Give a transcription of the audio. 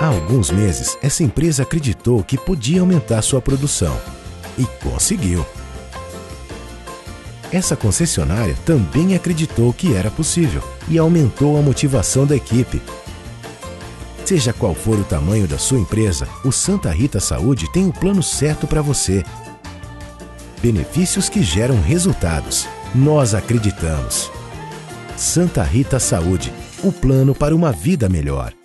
Há alguns meses, essa empresa acreditou que podia aumentar sua produção. E conseguiu. Essa concessionária também acreditou que era possível e aumentou a motivação da equipe. Seja qual for o tamanho da sua empresa, o Santa Rita Saúde tem o plano certo para você. Benefícios que geram resultados. Nós acreditamos. Santa Rita Saúde, o plano para uma vida melhor.